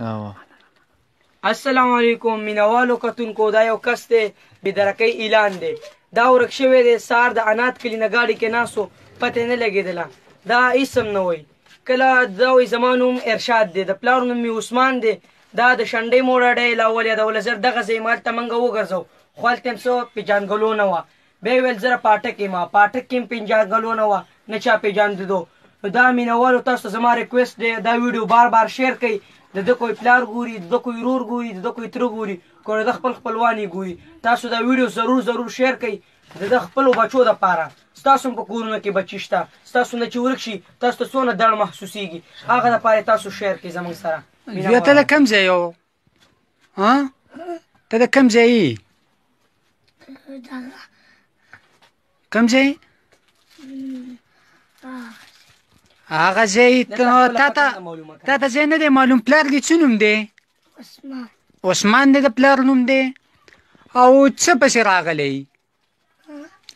اوه السلام علیکم مینوالو کتونکو دا یو کس دی بدرکۍ اعلان دی دا ورک شوی دی سار د انات کلی نه ګاډي کې ناسو پته نه لګېدله دا اسم نه وای کله دا وای زما نوم ارشاد دی د پلار نوم مې عثمان دی دا د شنډۍ موړه دی لا ولې د ولزر دغه ځای مالته منګه وګرځو خو هلته هم څه پېژانګلو نه وه بیا یې ویل زه د پاټک یم پاټک کې هم پنجانګلو نه وه نه چا پېژانددو نو دا مینوالو تاسو ته زما ریکویسټ دی دا ویډیو بار بار شیر کړئ د ده کوی پلار ګوري د ده کوی ورور ګوري د ده کوی تره ګوري که د ده خپل خپلوان یې ګوري تاسو دا ویډیو ضرور ضرور شیر کړئ د ده خپلو بچو دپاره ستاسو هم په کورونو کې بچي شته ستاسو نه چې ورک شي تاسو ته څونه دړ محسوسیږي هغه دپاره تاسو شیر کړئ زموږ سره زویه ته د کوم ځای یو ها ته د کم ځای یې کم ځای هغه ځای ته تا ته تا ته ځای نه دی معلوم پلار دې څه نوم دی عثمان عثمان دې د پلار نوم دی او څه پسې راغلی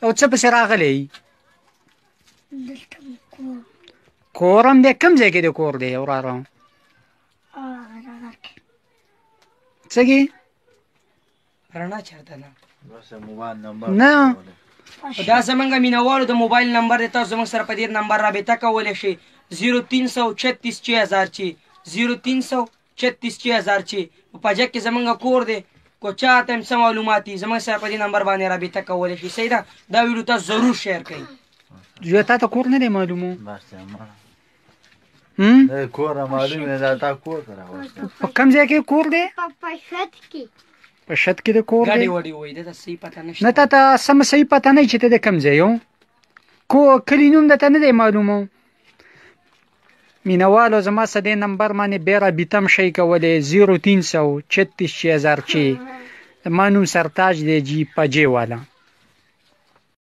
او څه پسې راغلی دلته کور کور هم دی کوم ځای کې د کور دی وراره څه کې رڼا چېرته ده نه دا زمونږ مینوالو د موبایل نمبر دی تاسو زمونږ سره په دې نمبر رابطه کولی شئ زیرو تین سو چتیس چه هزار چی زیرو تین سو چتیس چی هزار چی په پاجک کې زمونږ کور دی کو چا ته هم څه معلومات دي زمونږ سره په دې نمبر باندې رابطه کولی شي صحیح ده دا ویډیو تاسو ضرور شیر کړئ زوی تا ته کور نه دی معلومو کور معلومه ده تا کور ته راوسته په کوم ځای کې کور دی په شت کې په شت کې د کور دی ګاډي وډي وای دا صحیح پته نشته نه تا ته سم صحیح پته نه چې ته د کوم ځای یو کو کلی نوم د ته نه دی معلومو مینوالو زما سره دې نمبر باندې بیا رابطه هم شئ کولی زیرو تین سو چتیس چی هزار چی زما نوم سرتاج دی جی پجې والا